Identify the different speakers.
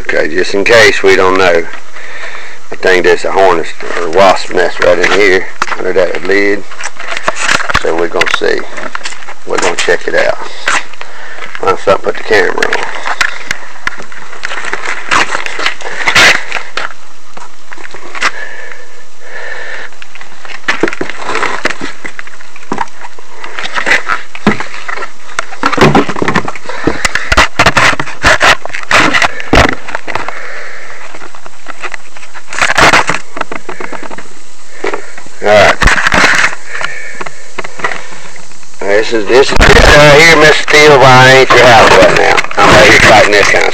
Speaker 1: Okay, just in case we don't know. I think there's a hornet or wasp nest right in here under that lid. So we're gonna see. We're gonna check it out. Something to put the camera on. Alright. This is this is uh, here, Mr. Steele. Why I ain't your house right now? I'm out here fighting this kind of